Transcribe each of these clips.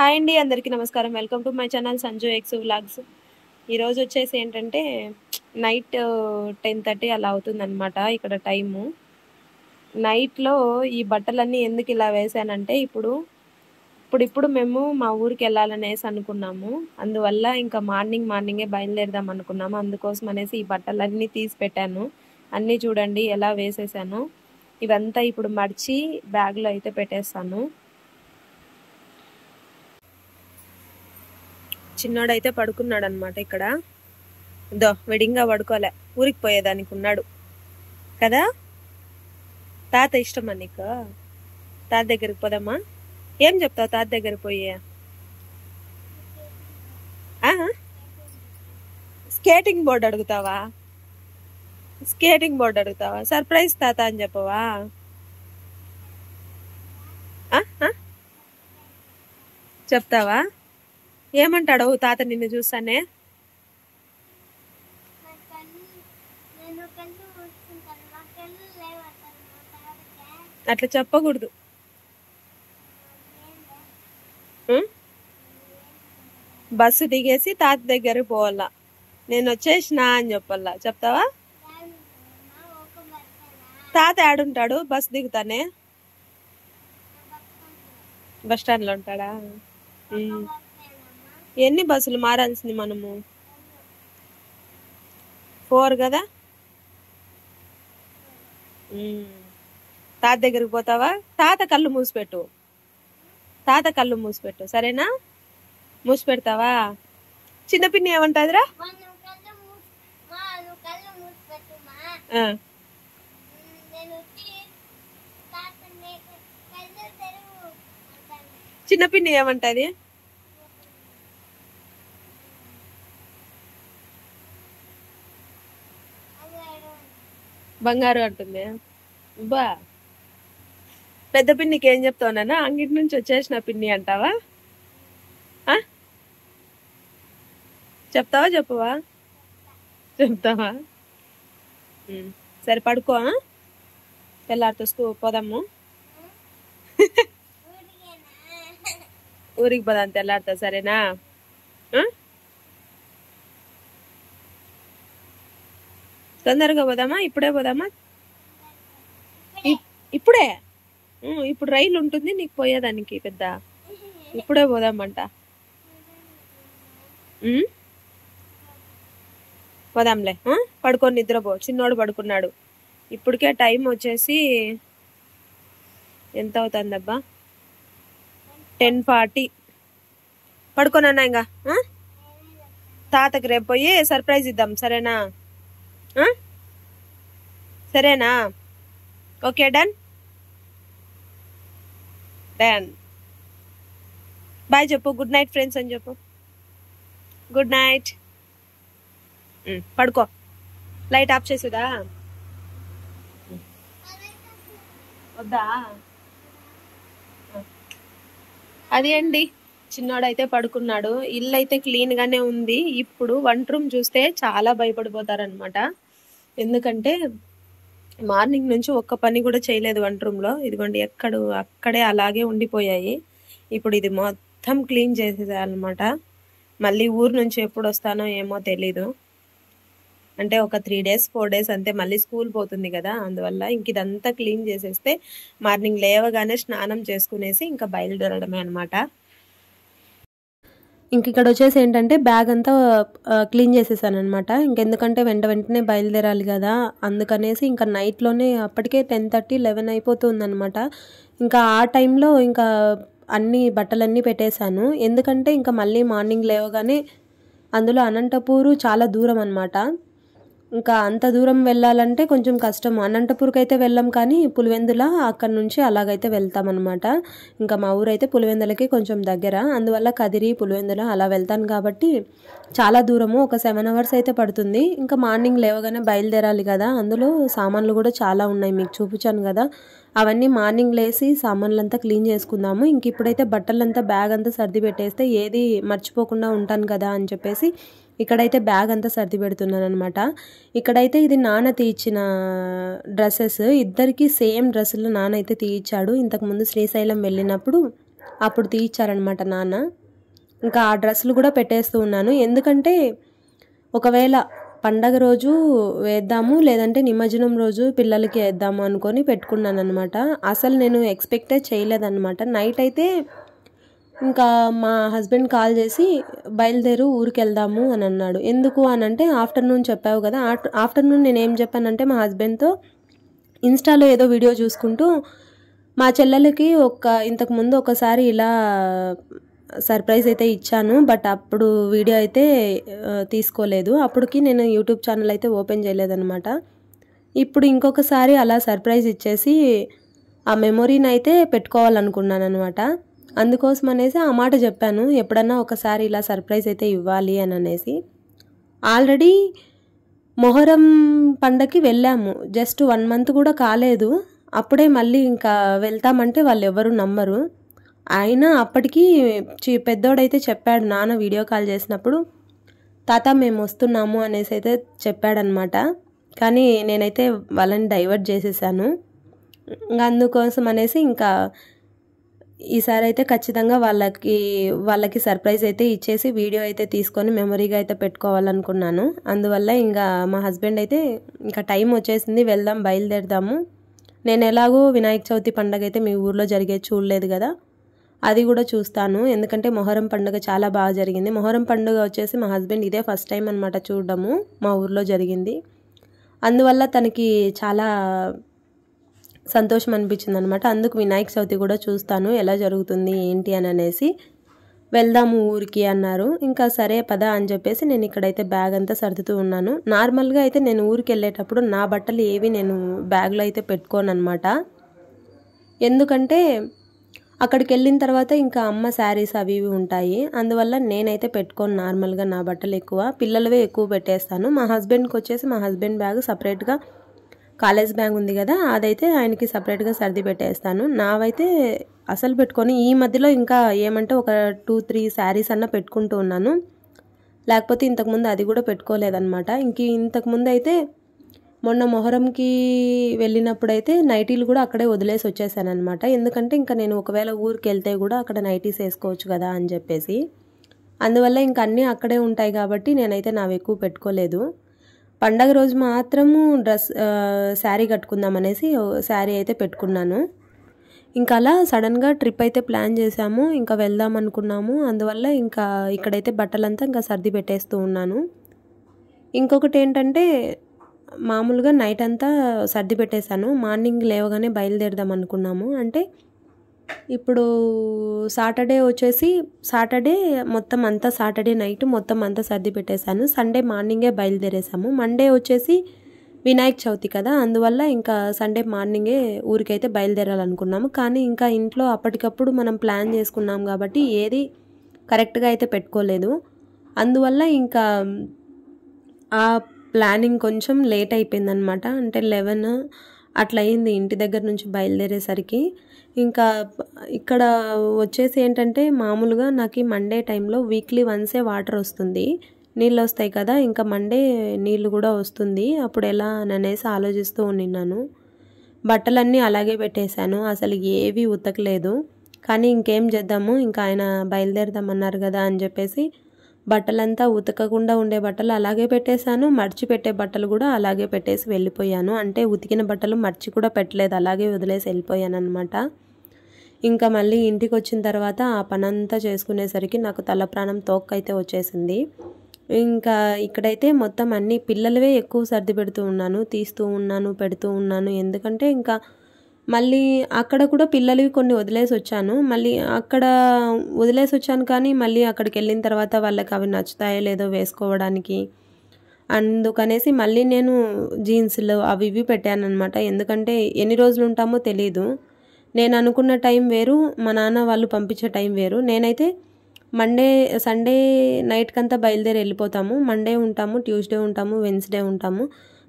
Hi అండి అందరికీ నమస్కారం. Welcome to my channel Sanju X vlogs. ఈరోజు వచ్చేసి ఏంటంటే నైట్ టెన్ థర్టీ అలా అవుతుందన్నమాట ఇక్కడ టైము. నైట్లో ఈ బట్టలన్నీ ఎందుకు ఇలా వేసానంటే ఇప్పుడు ఇప్పుడు ఇప్పుడు మేము మా ఊరికి వెళ్ళాలనేసి అనుకున్నాము. అందువల్ల ఇంకా మార్నింగ్ మార్నింగే బయలుదేరదాం అనుకున్నాము. అందుకోసం అనేసి ఈ బట్టలన్నీ తీసి పెట్టాను. అన్నీ చూడండి ఎలా వేసేసాను. ఇవంతా ఇప్పుడు మడిచి బ్యాగ్లో అయితే పెట్టేస్తాను. చిన్నోడైతే పడుకున్నాడు అనమాట ఇక్కడ. దో వెడింగా పడుకోలే. ఊరికి పోయేదానికి ఉన్నాడు. కదా? తాత ఇష్టమా నీకు? తాత దగ్గరికి పోదామా? ఏం చెప్తావు తాత దగ్గర పోయే? స్కేటింగ్ బోర్డు అడుగుతావా? స్కేటింగ్ బోర్డు అడుగుతావా? సర్ప్రైజ్ తాత అని చెప్పవా? ఆ? ఆ? చెప్తావా? ఏమంటాడు తాత నిన్ను చూస్తానే? అట్లా చెప్పకూడదు. బస్సు దిగేసి తాత దగ్గర పోవాలా. నేను వచ్చేసినా అని చెప్పాలా. చెప్తావా? తాత ఆడుంటాడు బస్సు దిగుతానే? బస్లో ఉంటాడా? ఎన్ని బస్సులు మారాల్సింది మనము? ఫోర్ కదా? తాత దగ్గరికి పోతావా? తాత కళ్ళు మూసిపెట్టు. తాత కళ్ళు మూసిపెట్టు. సరేనా? మూసి పెడతావా చిన్న పిన్ని ఏమంటాదిరా? ఆ, చిన్న పిన్ని ఏమంటది? బంగారు అంటుంది. బా పెద్ద పిన్నికి ఏం చెప్తావునా అంగిటి నుంచి వచ్చేసిన పిన్ని అంటావా? చెప్తావా చెప్పవా? చెప్తావా? సరే పడుకో? తెల్లారితో స్కూ పోదాము. ఊరికి పోదాం తెల్లారితో సరేనా? తొందరగా పోదామా? ఇప్పుడే పోదామా? ఇప్పుడే? ఇప్పుడు రైలు ఉంటుంది నీకు పోయేదానికి పెద్ద. ఇప్పుడే పోదామంట. పోదాంలే. పడుకొని నిద్రపో. చిన్నోడు పడుకున్నాడు. ఇప్పటికే టైం వచ్చేసి ఎంత అవుతుందబ్బా? Ten forty. పడుకోనన్నా ఇంకా తాతకి రేపు పోయి సర్ప్రైజ్ ఇద్దాం సరేనా? సరేనా? Okay done? డన్. బాయ్ చెప్పు గుడ్ నైట్ ఫ్రెండ్స్ అని చెప్పు. Good night. పడుకో. లైట్ ఆఫ్ చేసేదా? వద్దా? అది అండి చిన్నోడైతే పడుకున్నాడు. ఇల్లు అయితే క్లీన్ గానే ఉంది. ఇప్పుడు వంట రూమ్ చూస్తే చాలా భయపడిపోతారనమాట ఎందుకంటే మార్నింగ్ నుంచి ఒక్క పని కూడా చేయలేదు వంట రూమ్లో ఇదిగోండి ఎక్కడ అక్కడే అలాగే ఉండిపోయాయి. ఇప్పుడు ఇది మొత్తం క్లీన్ చేసేదనమాట మళ్ళీ ఊరు నుంచి ఎప్పుడు వస్తానో ఏమో తెలీదు. అంటే ఒక త్రీ డేస్ ఫోర్ డేస్ అంతే మళ్ళీ స్కూల్ పోతుంది కదా. అందువల్ల ఇంక ఇదంతా క్లీన్ చేసేస్తే మార్నింగ్ లేవగానే స్నానం చేసుకునేసి ఇంకా బయలుదేరడమే అనమాట ఇంక ఇక్కడ వచ్చేసి ఏంటంటే బ్యాగ్ అంతా క్లీన్ చేసేసాను అనమాట ఇంకెందుకంటే వెంట వెంటనే బయలుదేరాలి కదా అందుకనేసి ఇంకా నైట్లోనే అప్పటికే టెన్ థర్టీ లెవెన్ అయిపోతుంది అనమాట ఇంకా ఆ టైంలో ఇంకా అన్ని బట్టలన్నీ పెట్టేశాను. ఎందుకంటే ఇంకా మళ్ళీ మార్నింగ్ లేవగానే అందులో అనంతపూరు చాలా దూరం అనమాట ఇంకా అంత దూరం వెళ్ళాలంటే కొంచెం కష్టం. అనంతపూర్కి అయితే వెళ్ళాం కానీ పులివెందుల అక్కడ నుంచి అలాగైతే వెళ్తామన్నమాట. ఇంకా మా ఊరైతే పులివెందులకి కొంచెం దగ్గర. అందువల్ల కదిరి పులివెందుల అలా వెళ్తాను కాబట్టి చాలా దూరము. ఒక సెవెన్ అవర్స్ అయితే పడుతుంది. ఇంకా మార్నింగ్ లేవగానే బయలుదేరాలి కదా. అందులో సామాన్లు కూడా చాలా ఉన్నాయి. మీకు చూపించాను కదా. అవన్నీ మార్నింగ్ లేసి సామాన్లంతా క్లీన్ చేసుకుందాము. ఇంక ఇప్పుడైతే బట్టలంతా బ్యాగ్ అంతా సర్ది పెట్టేస్తే ఏది మర్చిపోకుండా ఉంటాను కదా అని చెప్పేసి ఇక్కడైతే బ్యాగ్ అంతా సర్ది పెడుతున్నాను అనమాట ఇక్కడైతే ఇది నాన్న తీయించిన డ్రెస్సెస్. ఇద్దరికి సేమ్ డ్రెస్సులు నాన్న అయితే తీయించాడు ఇంతకుముందు శ్రీశైలం వెళ్ళినప్పుడు అప్పుడు తీయించారనమాట నాన్న. ఇంకా ఆ డ్రెస్సులు కూడా పెట్టేస్తూ ఉన్నాను. ఎందుకంటే ఒకవేళ పండగ రోజు వేద్దాము లేదంటే నిమజ్జనం రోజు పిల్లలకి వేద్దాము అనుకొని పెట్టుకున్నాను అనమాట అసలు నేను ఎక్స్పెక్టే చేయలేదన్నమాట. నైట్ అయితే ఇంకా మా హస్బెండ్ కాల్ చేసి బయలుదేరు ఊరికి వెళ్దాము అని అన్నాడు. ఎందుకు అని అంటే ఆఫ్టర్నూన్ చెప్పావు కదా ఆఫ్టర్నూన్ నేను ఏం చెప్పానంటే మా హస్బెండ్తో ఇన్స్టాలో ఏదో వీడియో చూసుకుంటూ మా చెల్లెలకి ఒక ఇంతకు ముందు ఒకసారి ఇలా సర్ప్రైజ్ అయితే ఇచ్చాను బట్ అప్పుడు వీడియో అయితే తీసుకోలేదు. అప్పటికి నేను యూట్యూబ్ ఛానల్ అయితే ఓపెన్ చేయలేదన్నమాట. ఇప్పుడు ఇంకొకసారి అలా సర్ప్రైజ్ ఇచ్చేసి ఆ మెమొరీని అయితే పెట్టుకోవాలనుకున్నాను అనమాట అందుకోసం అనేసి ఆ మాట చెప్పాను. ఎప్పుడన్నా ఒకసారి ఇలా సర్ప్రైజ్ అయితే ఇవ్వాలి అని అనేసి. ఆల్రెడీ మొహరం పండగకి వెళ్ళాము. జస్ట్ వన్ మంత్ కూడా కాలేదు. అప్పుడే మళ్ళీ ఇంకా వెళ్తామంటే వాళ్ళు ఎవరు నమ్మరు. అయినా అప్పటికి చి పెద్దోడైతే చెప్పాడు నాన్న వీడియో కాల్ చేసినప్పుడు తాత మేము వస్తున్నాము అనేసి అయితే చెప్పాడనమాట. కానీ నేనైతే వాళ్ళని డైవర్ట్ చేసేసాను. ఇంకా అందుకోసం అనేసి ఇంకా ఈసారి అయితే ఖచ్చితంగా వాళ్ళకి వాళ్ళకి సర్ప్రైజ్ అయితే ఇచ్చేసి వీడియో అయితే తీసుకొని మెమరీగా అయితే పెట్టుకోవాలనుకున్నాను. అందువల్ల ఇంకా మా హస్బెండ్ అయితే ఇంకా టైం వచ్చేసింది వెళ్దాం బయలుదేరదాము. నేను ఎలాగో వినాయక చవితి పండగ అయితే మీ ఊర్లో జరిగేది చూడలేదు కదా. అది కూడా చూస్తాను. ఎందుకంటే మొహరం పండుగ చాలా బాగా జరిగింది. మొహరం పండుగ వచ్చేసి మా హస్బెండ్ ఇదే ఫస్ట్ టైం అనమాట చూడడము మా ఊర్లో జరిగింది. అందువల్ల తనకి చాలా సంతోషం అనిపించింది అనమాట అందుకు వినాయక చవితి కూడా చూస్తాను. ఎలా జరుగుతుంది ఏంటి అని అనేసి వెళ్దాము ఊరికి అన్నారు. ఇంకా సరే పదా అని చెప్పేసి నేను ఇక్కడైతే బ్యాగ్ అంతా సర్దుతూ ఉన్నాను. నార్మల్గా అయితే నేను ఊరికి వెళ్ళేటప్పుడు నా బట్టలు ఏవి నేను బ్యాగ్లో అయితే పెట్టుకోను అనమాట ఎందుకంటే అక్కడికి వెళ్ళిన తర్వాత ఇంకా అమ్మ శారీస్ అవి ఇవి ఉంటాయి. అందువల్ల నేనైతే పెట్టుకోను నార్మల్గా నా బట్టలు ఎక్కువ. పిల్లలవే ఎక్కువ పెట్టేస్తాను. మా హస్బెండ్కి వచ్చేసి మా హస్బెండ్ బ్యాగ్ సపరేట్గా కాలేజ్ బ్యాగ్ ఉంది కదా అదైతే ఆయనకి సపరేట్గా సర్ది పెట్టేస్తాను. నావైతే అసలు పెట్టుకొని ఈ మధ్యలో ఇంకా ఏమంటే ఒక టూ త్రీ శారీస్ అన్న పెట్టుకుంటూ ఉన్నాను. లేకపోతే ఇంతకుముందు అది కూడా పెట్టుకోలేదన్నమాట. ఇంక ఇంతకుముందు అయితే మొన్న మొహరంకి వెళ్ళినప్పుడైతే నైటీలు కూడా అక్కడే వదిలేసి వచ్చేసాను అనమాట ఎందుకంటే ఇంకా నేను ఒకవేళ ఊరికి వెళ్తే కూడా అక్కడ నైటీస్ వేసుకోవచ్చు కదా అని చెప్పేసి. అందువల్ల ఇంక అన్నీ అక్కడే ఉంటాయి కాబట్టి నేనైతే నావి ఎక్కువ పెట్టుకోలేదు. పండగ రోజు మాత్రము డ్రెస్ శారీ కట్టుకుందాం అనేసి శారీ అయితే పెట్టుకున్నాను. ఇంకా అలా సడన్గా ట్రిప్ అయితే ప్లాన్ చేసాము ఇంకా వెళ్దాం అనుకున్నాము. అందువల్ల ఇంకా ఇక్కడైతే బట్టలంతా ఇంకా సర్ది పెట్టేస్తూ ఉన్నాను. ఇంకొకటి ఏంటంటే మామూలుగా నైట్ అంతా సర్ది పెట్టేశాను. మార్నింగ్ లేవగానే బయలుదేరదాం అనుకున్నాము. అంటే ఇప్పుడు సాటర్డే వచ్చేసి సాటర్డే మొత్తం అంతా సాటర్డే నైట్ మొత్తం అంతా సర్ది పెట్టేశాను. సండే మార్నింగే బయలుదేరేసాము మండే వచ్చేసి వినాయక చవితి కదా అందువల్ల ఇంకా సండే మార్నింగే ఊరికైతే బయలుదేరాలనుకున్నాము. కానీ ఇంకా ఇంట్లో అప్పటికప్పుడు మనం ప్లాన్ చేసుకున్నాం కాబట్టి ఏది కరెక్ట్గా అయితే పెట్టుకోలేదు. అందువల్ల ఇంకా ఆ ప్లానింగ్ కొంచెం లేట్ అయిపోయిందనమాట అంటే లెవెన్ అట్లా అయింది ఇంటి దగ్గర నుంచి బయలుదేరేసరికి. ఇంకా ఇక్కడ వచ్చేసి ఏంటంటే మామూలుగా నాకు మండే టైంలో వీక్లీ వన్సే వాటర్ వస్తుంది. నీళ్ళు వస్తాయి కదా ఇంకా మండే నీళ్ళు కూడా వస్తుంది. అప్పుడు ఎలా అని అనేసి ఆలోచిస్తూ ఉండినాను బట్టలన్నీ అలాగే పెట్టేశాను. అసలు ఏవి ఉతకలేదు. కానీ ఇంకేం చేద్దాము ఇంకా ఆయన బయలుదేరదామన్నారు కదా అని చెప్పేసి బట్టలంతా ఉతకకుండా ఉండే బట్టలు అలాగే పెట్టేశాను. మర్చి పెట్టే బట్టలు కూడా అలాగే పెట్టేసి వెళ్ళిపోయాను. అంటే ఉతికిన బట్టలు మర్చి కూడా పెట్టలేదు అలాగే వదిలేసి వెళ్ళిపోయాను అనమాట ఇంకా మళ్ళీ ఇంటికి వచ్చిన తర్వాత ఆ పనంతా చేసుకునేసరికి నాకు తల ప్రాణం తోక్కైతే వచ్చేసింది. ఇంకా ఇక్కడైతే మొత్తం అన్ని పిల్లలవే ఎక్కువ సర్ది పెడుతూ ఉన్నాను తీస్తూ ఉన్నాను పెడుతూ ఉన్నాను. ఎందుకంటే ఇంకా మళ్ళీ అక్కడ కూడా పిల్లలవి కొన్ని వదిలేసి వచ్చాను. మళ్ళీ అక్కడ వదిలేసి వచ్చాను కానీ మళ్ళీ అక్కడికి వెళ్ళిన తర్వాత వాళ్ళకి అవి నచ్చుతాయో లేదో వేసుకోవడానికి. అందుకనేసి మళ్ళీ నేను జీన్స్లు అవి ఇవి పెట్టాను అనమాట ఎందుకంటే ఎన్ని రోజులు ఉంటామో తెలీదు. నేను అనుకున్న టైం వేరు మా నాన్న వాళ్ళు పంపించే టైం వేరు. నేనైతే మండే సండే నైట్కంతా బయలుదేరి వెళ్ళిపోతాము. మండే ఉంటాము ట్యూస్డే ఉంటాము వెన్స్డే ఉంటాము.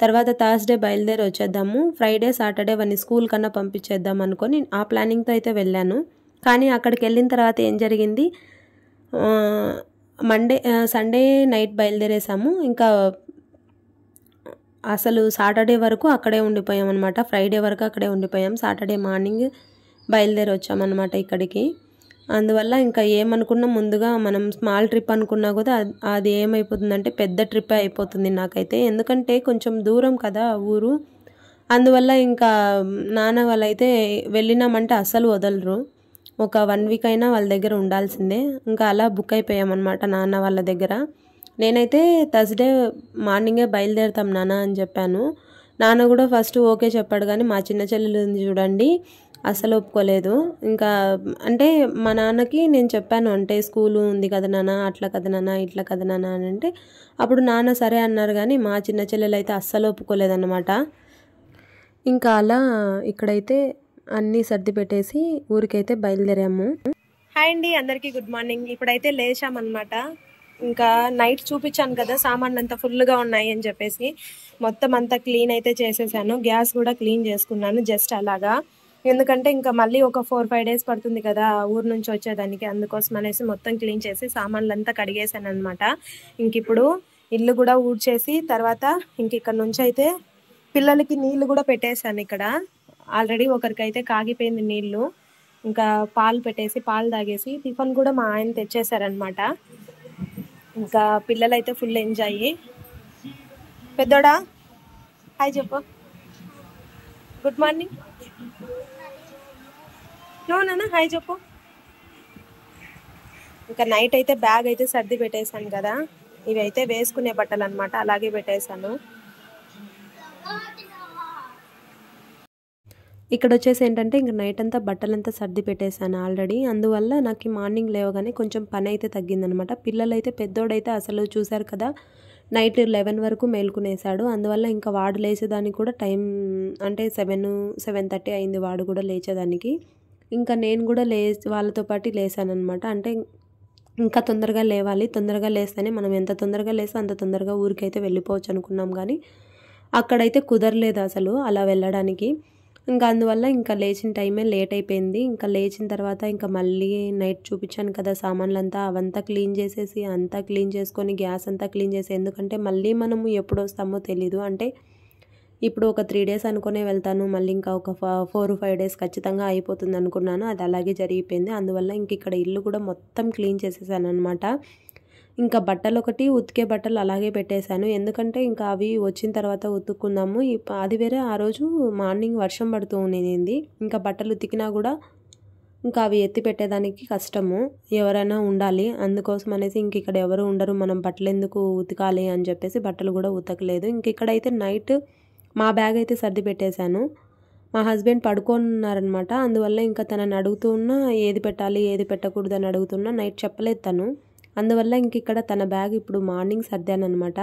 తర్వాత థర్స్డే బయలుదేరి వచ్చేద్దాము. ఫ్రైడే సాటర్డే వాడిని స్కూల్ కన్నా పంపించేద్దాం అనుకొని ఆ ప్లానింగ్తో అయితే వెళ్ళాను. కానీ అక్కడికి వెళ్ళిన తర్వాత ఏం జరిగింది? మండే సండే నైట్ బయలుదేరేసాము. ఇంకా అసలు సాటర్డే వరకు అక్కడే ఉండిపోయాం అనమాట ఫ్రైడే వరకు అక్కడే ఉండిపోయాం. సాటర్డే మార్నింగ్ బయలుదేరి వచ్చామన్నమాట ఇక్కడికి. అందువల్ల ఇంకా ఏమనుకున్నా ముందుగా మనం స్మాల్ ట్రిప్ అనుకున్నా కూడా అది- ఏమైపోతుందంటే పెద్ద ట్రిప్ అయిపోతుంది నాకైతే. ఎందుకంటే కొంచెం దూరం కదా ఊరు. అందువల్ల ఇంకా నాన్న వాళ్ళైతే వెళ్ళినామంటే అస్సలు వదలరు. ఒక వన్ వీక్ అయినా వాళ్ళ దగ్గర ఉండాల్సిందే. ఇంకా అలా బుక్ అయిపోయామన్నమాట నాన్న వాళ్ళ దగ్గర. నేనైతే థర్స్డే మార్నింగే బయలుదేరుతాం నాన్న అని చెప్పాను. నాన్న కూడా ఫస్ట్ ఓకే చెప్పాడు కానీ మా చిన్న చెల్లెలు చూడండి అసలు ఒప్పుకోలేదు. ఇంకా అంటే మా నాన్నకి నేను చెప్పాను అంటే స్కూల్ ఉంది కదా నాన్న అట్లా కదా నాన్న ఇట్లా కదా నాన్న అని అంటే అప్పుడు నాన్న సరే అన్నారు కానీ మా చిన్న చెల్లెలు అయితే అస్సలు ఒప్పుకోలేదన్నమాట ఇంకా అలా ఇక్కడైతే అన్నీ సర్ది పెట్టేసి ఊరికైతే బయలుదేరాము. హాయ్ అండి అందరికీ గుడ్ మార్నింగ్ ఇప్పుడైతే లేచామన్నమాట. ఇంకా నైట్ చూపించాను కదా సామాన్లు అంతా ఫుల్గా ఉన్నాయి అని చెప్పేసి. మొత్తం అంతా క్లీన్ అయితే చేసేసాను. గ్యాస్ కూడా క్లీన్ చేసుకున్నాను జస్ట్ అలాగా. ఎందుకంటే ఇంకా మళ్ళీ ఒక ఫోర్ ఫైవ్ డేస్ పడుతుంది కదా ఊరు నుంచి వచ్చేదానికి. అందుకోసం అనేసి మొత్తం క్లీన్ చేసి సామాన్లు అంతా కడిగేసాను అనమాట ఇంక ఇప్పుడు ఇల్లు కూడా ఊడ్చేసి తర్వాత ఇంక ఇక్కడ నుంచి అయితే పిల్లలకి నీళ్ళు కూడా పెట్టేశాను ఇక్కడ. ఆల్రెడీ ఒకరికైతే కాగిపోయింది నీళ్ళు. ఇంకా పాలు పెట్టేసి పాలు తాగేసి టిఫన్ కూడా మా ఆయన తెచ్చేసారనమాట ఇంకా పిల్లలైతే ఫుల్ ఎంజాయ్ పెద్దోడా? హాయ్ చెప్పు. Good morning. నాన్న హాయ్ చెప్పు. ఇంకా నైట్ అయితే బ్యాగ్ అయితే సర్ది పెట్టేశాను కదా. ఇవి అయితే వేసుకునే బట్టలు అనమాట అలాగే పెట్టేశాను. ఇక్కడ వచ్చేసి ఏంటంటే ఇంక నైట్ అంతా బట్టలంతా సర్ది పెట్టేశాను ఆల్రెడీ. అందువల్ల నాకు మార్నింగ్ లేవగానే కొంచెం పని అయితే తగ్గిందనమాట. పిల్లలైతే పెద్దోడైతే అసలు చూశారు కదా నైట్ లెవెన్ వరకు మేల్కొనేసాడు అందువల్ల ఇంకా వాడు లేచేదానికి కూడా టైం అంటే సెవెన్ సెవెన్ థర్టీ అయింది వాడు కూడా లేచేదానికి. ఇంకా నేను కూడా లే వాళ్ళతో పాటు లేసాను అంటే ఇంకా తొందరగా లేవాలి. తొందరగా లేస్తేనే మనం ఎంత తొందరగా లేస్తే అంత తొందరగా ఊరికైతే వెళ్ళిపోవచ్చు అనుకున్నాం కానీ అక్కడైతే కుదరలేదు అసలు అలా వెళ్ళడానికి. ఇంకా అందువల్ల ఇంకా లేచిన టైమే లేట్ అయిపోయింది. ఇంకా లేచిన తర్వాత ఇంకా మళ్ళీ నైట్ చూపించాను కదా సామాన్లంతా. అవంతా క్లీన్ చేసేసి అంతా క్లీన్ చేసుకొని గ్యాస్ అంతా క్లీన్ చేసి ఎందుకంటే మళ్ళీ మనము ఎప్పుడు వస్తామో తెలీదు. అంటే ఇప్పుడు ఒక త్రీ డేస్ అనుకునే వెళ్తాను. మళ్ళీ ఇంకా ఒక ఫోర్ ఫైవ్ డేస్ ఖచ్చితంగా అయిపోతుంది అనుకున్నాను. అది అలాగే జరిగిపోయింది. అందువల్ల ఇంక ఇక్కడ ఇల్లు కూడా మొత్తం క్లీన్ చేసేసాను అనమాట ఇంకా బట్టలు ఒకటి ఉతికే బట్టలు అలాగే పెట్టేశాను. ఎందుకంటే ఇంకా అవి వచ్చిన తర్వాత ఉతుక్కుందాము. అది వేరే ఆ రోజు మార్నింగ్ వర్షం పడుతూ ఉండింది. ఇంకా బట్టలు ఉతికినా కూడా ఇంకా అవి ఎత్తి పెట్టేదానికి కష్టము. ఎవరైనా ఉండాలి. అందుకోసం అనేసి ఇంక ఇక్కడ ఎవరు ఉండరు. మనం బట్టలు ఎందుకు ఉతకాలి అని చెప్పేసి బట్టలు కూడా ఉతకలేదు. ఇంక ఇక్కడైతే నైట్ మా బ్యాగ్ అయితే సర్ది పెట్టేశాను. మా హస్బెండ్ పడుకోనున్నారనమాట. అందువల్ల ఇంకా తనని అడుగుతున్నా ఏది పెట్టాలి ఏది పెట్టకూడదు అని అడుగుతున్నా నైట్ చెప్పలేదు తను. అందువల్ల ఇంక ఇక్కడ తన బ్యాగ్ ఇప్పుడు మార్నింగ్ సర్దానమాట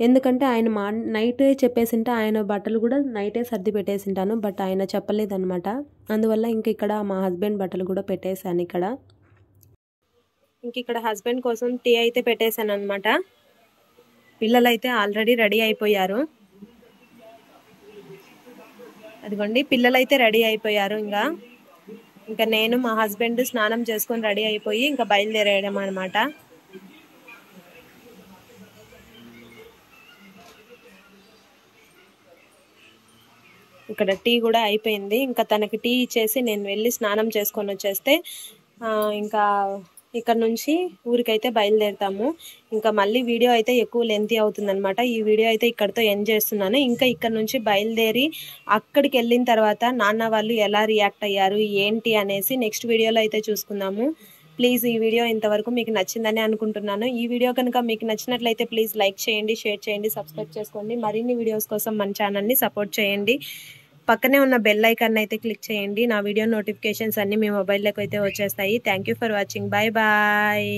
ఎందుకంటే ఆయన మా నైటే చెప్పేసింటే ఆయన బట్టలు కూడా నైటే సర్ది పెట్టేసింటాను బట్ ఆయన చెప్పలేదనమాట అందువల్ల ఇంక ఇక్కడ మా హస్బెండ్ బట్టలు కూడా పెట్టేశాను ఇక్కడ. ఇంక ఇక్కడ హస్బెండ్ కోసం టీ అయితే పెట్టేశాను అనమాట పిల్లలైతే ఆల్రెడీ రెడీ అయిపోయారు. అదిగోండి పిల్లలైతే రెడీ అయిపోయారు ఇంకా ఇంకా నేను మా హస్బెండ్ స్నానం చేసుకొని రెడీ అయిపోయి ఇంకా బయలుదేరేయడం అనమాట ఇక్కడ టీ కూడా అయిపోయింది. ఇంకా తనకి టీ ఇచ్చేసి నేను వెళ్ళి స్నానం చేసుకొని వచ్చేస్తే ఇంకా ఇక్కడ నుంచి ఊరికైతే బయలుదేరుతాము. ఇంకా మళ్ళీ వీడియో అయితే ఎక్కువ లెంతీ అవుతుందనమాట ఈ వీడియో అయితే ఇక్కడితో ఎండ్ చేస్తున్నాను. ఇంకా ఇక్కడ నుంచి బయలుదేరి అక్కడికి వెళ్ళిన తర్వాత నాన్న వాళ్ళు ఎలా రియాక్ట్ అయ్యారు ఏంటి అనేసి నెక్స్ట్ వీడియోలో అయితే చూసుకుందాము. ప్లీజ్ ఈ వీడియో ఇంతవరకు మీకు నచ్చిందని అనుకుంటున్నాను. ఈ వీడియో కనుక మీకు నచ్చినట్లయితే ప్లీజ్ లైక్ చేయండి షేర్ చేయండి సబ్స్క్రైబ్ చేసుకోండి. మరిన్ని వీడియోస్ కోసం మన ఛానల్ని సపోర్ట్ చేయండి. పక్కనే ఉన్న బెల్ ఐకాన్ అయితే క్లిక్ చేయండి. నా వీడియో నోటిఫికేషన్స్ అన్నీ మీ మొబైల్లోకి అయితే వచ్చేస్తాయి. Thank you for watching bye bye